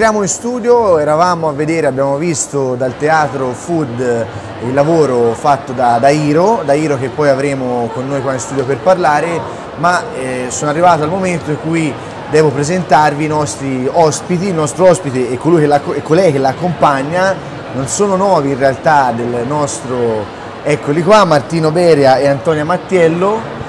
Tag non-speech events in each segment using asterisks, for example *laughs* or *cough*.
rientriamo in studio, eravamo a vedere, abbiamo visto dal teatro Food il lavoro fatto da, da Iro, da Iro che poi avremo con noi qua in studio per parlare, ma eh, sono arrivato al momento in cui devo presentarvi i nostri ospiti, il nostro ospite e, colui che la, e colei che l'accompagna, non sono nuovi in realtà del nostro, eccoli qua, Martino Beria e Antonia Mattiello,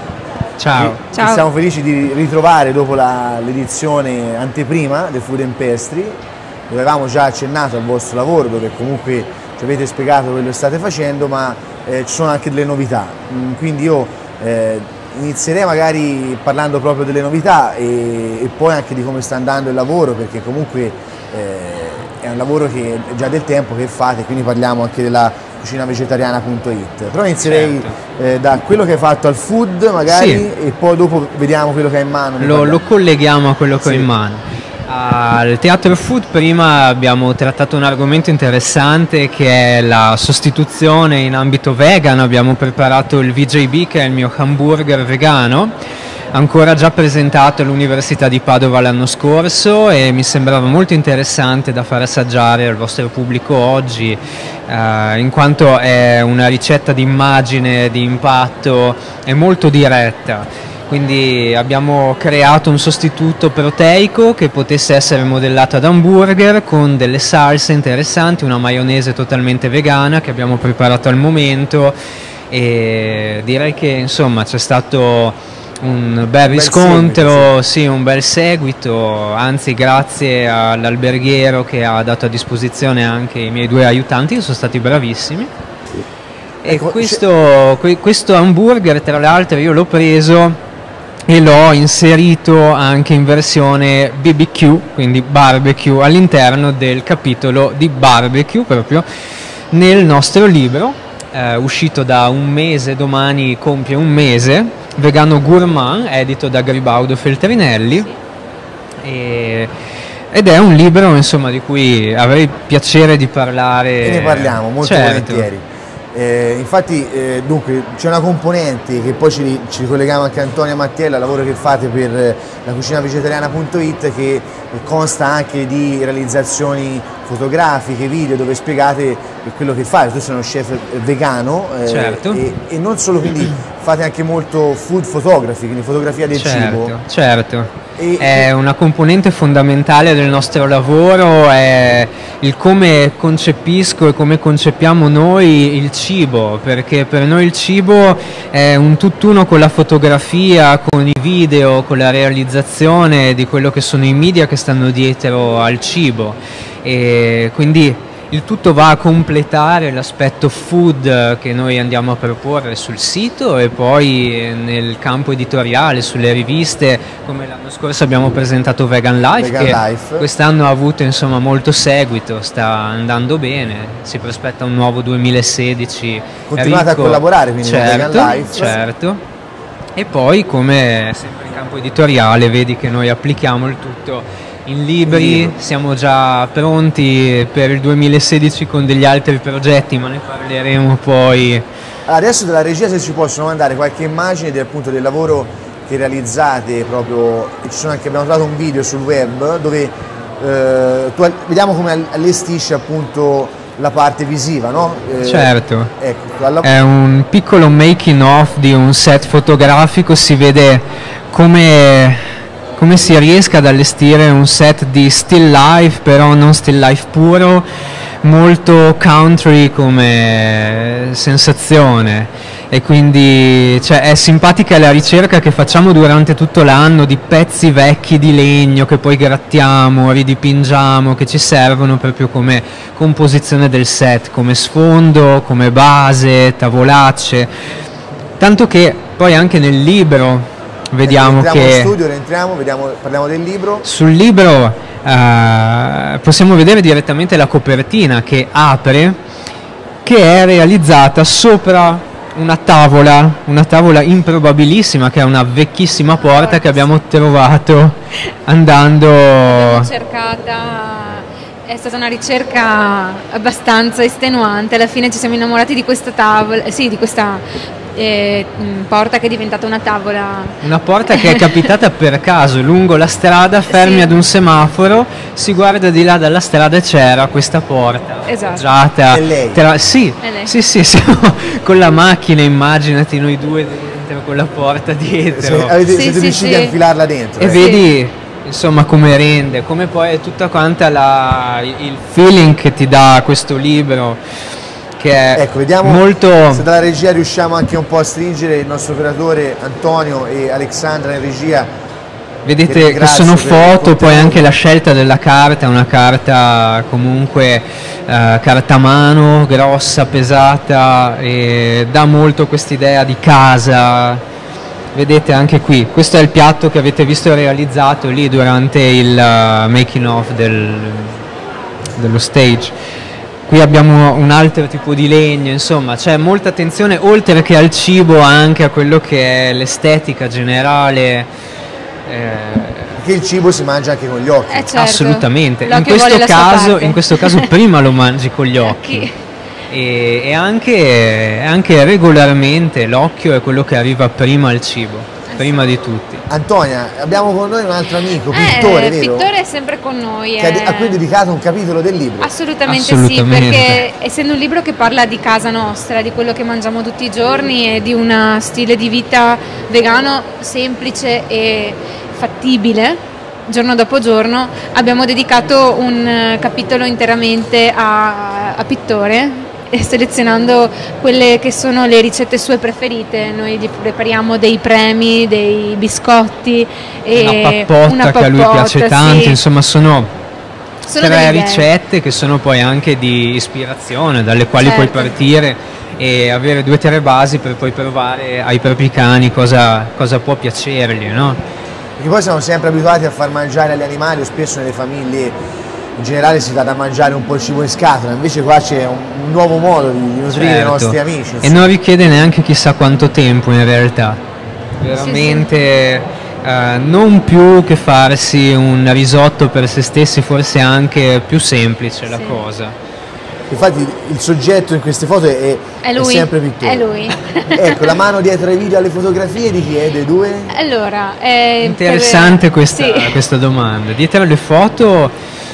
Ciao. Ciao. Siamo felici di ritrovare dopo l'edizione anteprima del Food and Pastry, dove avevamo già accennato al vostro lavoro, dove comunque ci avete spiegato quello che state facendo, ma eh, ci sono anche delle novità. Mm, quindi io eh, inizierei magari parlando proprio delle novità e, e, poi anche di come sta andando il lavoro, perché comunque eh, è un lavoro che è già del tempo che fate, quindi parliamo anche della cucinavegetariana.it. Però inizierei certo. eh, da quello che hai fatto al food magari sì. e poi dopo vediamo quello che hai in mano. Lo, lo colleghiamo a quello che sì. ho in mano. Al Teatro Food prima abbiamo trattato un argomento interessante che è la sostituzione in ambito vegan, abbiamo preparato il VJB che è il mio hamburger vegano ancora già presentato all'Università di Padova l'anno scorso e mi sembrava molto interessante da far assaggiare al vostro pubblico oggi eh, in quanto è una ricetta di immagine, di impatto, è molto diretta. Quindi abbiamo creato un sostituto proteico che potesse essere modellato ad hamburger con delle salse interessanti, una maionese totalmente vegana che abbiamo preparato al momento e direi che insomma c'è stato un bel riscontro, bel seguito, sì. sì. un bel seguito, anzi grazie all'alberghiero che ha dato a disposizione anche i miei due aiutanti che sono stati bravissimi. E ecco, questo, questo hamburger tra l'altro io l'ho preso e l'ho inserito anche in versione BBQ, quindi barbecue, all'interno del capitolo di barbecue proprio nel nostro libro, eh, uscito da un mese, domani compie un mese, Vegano Gourmand, edito da Garibaudo Feltrinelli. E, ed è un libro insomma, di cui avrei piacere di parlare. E ne parliamo molto certo. volentieri. Eh, infatti, eh, dunque, c'è una componente che poi ci, ci ricolleghiamo anche a Antonia Mattiella, il lavoro che fate per eh, la cucina vegetariana.it che consta anche di realizzazioni fotografiche, video dove spiegate quello che fate, tu sei uno chef vegano eh, certo. e, e, non solo quindi fate anche molto food photography, quindi fotografia del certo, cibo. Certo, e, è una componente fondamentale del nostro lavoro, è il come concepisco e come concepiamo noi il cibo, perché per noi il cibo è un tutt'uno con la fotografia, con i video, con la realizzazione di quello che sono i media che stanno dietro al cibo e quindi il tutto va a completare l'aspetto food che noi andiamo a proporre sul sito e poi nel campo editoriale, sulle riviste, come l'anno scorso abbiamo presentato Vegan Life, Vegan che Life. quest'anno ha avuto insomma, molto seguito, sta andando bene, si prospetta un nuovo 2016. Continuate ricco. a collaborare quindi certo, con Vegan Life. Certo. E poi come sempre in campo editoriale vedi che noi applichiamo il tutto in libri, siamo già pronti per il 2016 con degli altri progetti, ma ne parleremo poi. adesso dalla regia se ci possono mandare qualche immagine del, appunto, del lavoro che realizzate proprio, anche, abbiamo trovato un video sul web dove eh, tu, vediamo come allestisci appunto la parte visiva, no? Eh, certo. Ecco, alla... È un piccolo making of di un set fotografico, si vede come come si riesca ad allestire un set di still life, però non still life puro, molto country come sensazione. E quindi cioè, è simpatica la ricerca che facciamo durante tutto l'anno di pezzi vecchi di legno che poi grattiamo, ridipingiamo, che ci servono proprio come composizione del set, come sfondo, come base, tavolacce, tanto che poi anche nel libro vediamo rientriamo che... in studio, rientriamo, vediamo, parliamo del libro. Sul libro eh, possiamo vedere direttamente la copertina che apre, che è realizzata sopra una tavola, una tavola improbabilissima che è una vecchissima porta che abbiamo trovato andando... L'abbiamo cercata è stata una ricerca abbastanza estenuante, alla fine ci siamo innamorati di questa tavola, sì, di questa eh, porta che è diventata una tavola. Una porta che è capitata *laughs* per caso lungo la strada, fermi sì. ad un semaforo, si guarda di là dalla strada e c'era questa porta. Esatto. Lei? Tra, sì, sì, sì, siamo *laughs* con la macchina, immaginati noi due dentro con la porta dietro. Se, avete, sì, siete sì, riusciti sì. a infilarla dentro. E eh. vedi insomma come rende, come poi è tutta quanta la, il feeling che ti dà questo libro che è ecco, vediamo molto... se dalla regia riusciamo anche un po' a stringere il nostro operatore Antonio e Alexandra in regia. Vedete che, sono foto, poi anche la scelta della carta, una carta comunque eh, carta a mano, grossa, pesata, e dà molto quest'idea di casa. Vedete anche qui, questo è il piatto che avete visto realizzato lì durante il uh, making of del, dello stage qui abbiamo un altro tipo di legno, insomma c'è molta attenzione oltre che al cibo anche a quello che è l'estetica generale. Eh, perché il cibo si mangia anche con gli occhi. Eh certo. Assolutamente, in questo, caso, in questo, caso, prima lo mangi con gli occhi. E, e anche, anche regolarmente l'occhio è quello che arriva prima al cibo prima di tutti. Antonia, abbiamo con noi un altro amico, pittore, eh, vero? Pittore è sempre con noi. Che eh. a cui è dedicato un capitolo del libro. Assolutamente, Assolutamente, sì, perché essendo un libro che parla di casa nostra, di quello che mangiamo tutti i giorni e di un stile di vita vegano semplice e fattibile, giorno dopo giorno, abbiamo dedicato un capitolo interamente a, a Pittore selezionando quelle che sono le ricette sue preferite. Noi gli prepariamo dei premi, dei biscotti e una pappotta, una pappotta che a lui piace tanto, sì. insomma sono sono tre ricette che sono poi anche di ispirazione, dalle quali certo. puoi partire e avere due o tre basi per poi provare ai propri cani cosa, cosa può piacergli, no? Perché poi siamo sempre abituati a far mangiare agli animali o spesso nelle famiglie in generale si dà da mangiare un po' il cibo in scatola, invece qua c'è un, nuovo modo di nutrire certo. i nostri amici. E non richiede neanche chissà quanto tempo in realtà, veramente sì, sì. Uh, non più che farsi un risotto per se stessi, forse anche più semplice la cosa. Infatti il soggetto in queste foto è, è, lui, è sempre pittore. È lui. *laughs* ecco, la mano dietro ai video alle fotografie di chi è? Dei due? Allora, è interessante per... questa, sì. questa domanda. Dietro alle foto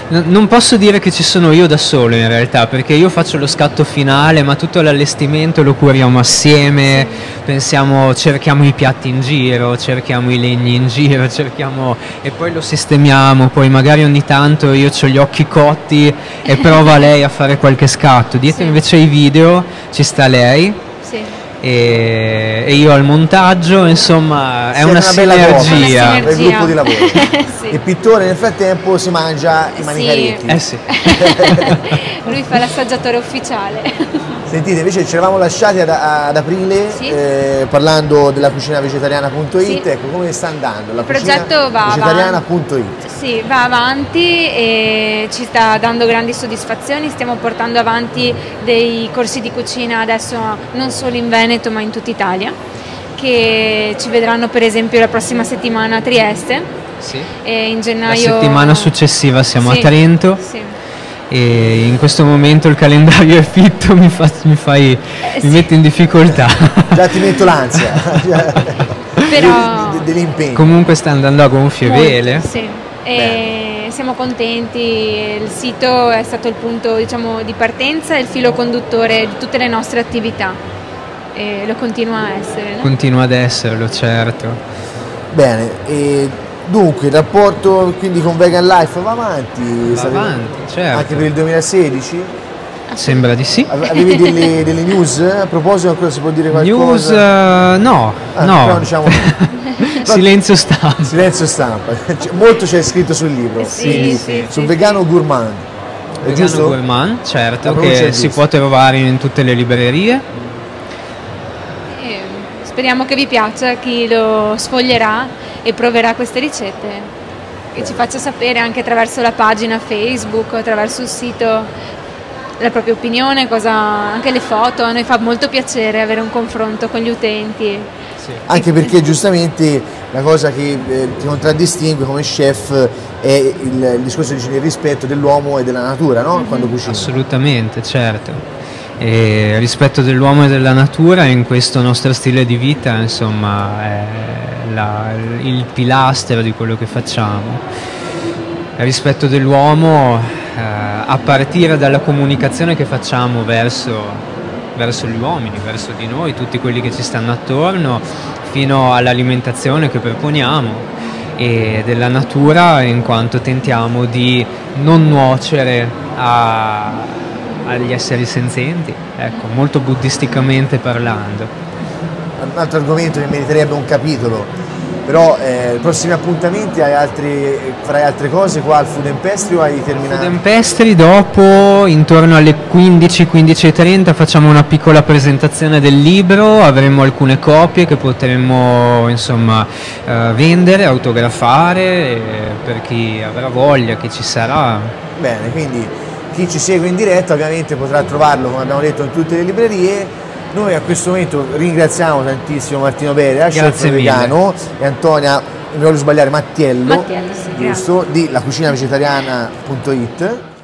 non posso dire che ci sono io da solo in realtà, perché io faccio lo scatto finale, ma tutto l'allestimento lo curiamo assieme, pensiamo, cerchiamo i piatti in giro, cerchiamo i legni in giro, *laughs* cerchiamo e poi lo sistemiamo, poi magari ogni tanto io ho gli occhi cotti e prova lei a fare qualche scatto. Dietro sì. invece ai video ci sta lei. E, e io al montaggio, insomma è una, una, sinergia. È un gruppo di lavoro. *laughs* sì. Il pittore nel frattempo si mangia i manicaretti. Sì. Eh sì. *laughs* *laughs* Lui fa l'assaggiatore ufficiale. Sentite, invece ci eravamo lasciati ad, ad aprile sì. eh, parlando della cucina vegetariana.it, sì. ecco come sta andando la Il progetto va vegetariana.it. Sì, va avanti e ci sta dando grandi soddisfazioni, stiamo portando avanti dei corsi di cucina adesso non solo in Veneto ma in tutta Italia, che ci vedranno per esempio la prossima settimana a Trieste. Sì. E in gennaio... La settimana successiva siamo sì. a Trento. Sì e in questo momento il calendario è fitto, mi, fa, mi, fai, eh, mi metti in difficoltà. Già ti metto l'ansia. *laughs* Però... dell'impegno. Comunque sta andando a gonfie Molto, vele. Sì. E siamo contenti, il sito è stato il punto diciamo, di partenza e il filo conduttore di tutte le nostre attività e lo continua a essere. No? Continua ad esserlo, certo. Bene, e Dunque, il rapporto quindi con Vegan Life va avanti? Va avanti, certo. Anche per il 2016? Sembra di sì. Avevi delle, delle, news? A proposito ancora si può dire qualcosa? News uh, no, ah, no. Però, diciamo, *laughs* silenzio stampa. Silenzio stampa. Molto c'è scritto sul libro. Sì, sì, sì, sul vegano gourmand. È vegano giusto? gourmand, certo, che si può trovare in tutte le librerie. Speriamo che vi piaccia chi lo sfoglierà e proverà queste ricette e ci faccia sapere anche attraverso la pagina Facebook, attraverso il sito la propria opinione, cosa, anche le foto, a noi fa molto piacere avere un confronto con gli utenti. Sì. Anche perché giustamente la cosa che eh, ti contraddistingue come chef è il, il discorso del rispetto dell'uomo e della natura, no? Mm-hmm. Quando cucini. Assolutamente, certo E rispetto dell'uomo e della natura in questo nostro stile di vita insomma è la, il pilastro di quello che facciamo. Rispetto dell'uomo eh, a partire dalla comunicazione che facciamo verso, verso gli uomini, verso di noi, tutti quelli che ci stanno attorno, fino all'alimentazione che proponiamo e della natura in quanto tentiamo di non nuocere a, agli esseri senzienti, ecco, molto buddisticamente parlando. Un altro argomento che meriterebbe un capitolo però eh, prossimi appuntamenti hai altri, farai altre cose qua al Food Empestri o hai terminato? Food Empestri dopo intorno alle 15-15.30 facciamo una piccola presentazione del libro, avremo alcune copie che potremo insomma eh, vendere, autografare eh, per chi avrà voglia, chi ci sarà. Bene, quindi chi ci segue in diretta ovviamente potrà trovarlo come abbiamo detto in tutte le librerie. Noi a questo momento ringraziamo tantissimo Martino Perea, chef vegano, e Antonia, non voglio sbagliare, Mattiello, Mattiello sì, giusto, di lacucinavegetariana.it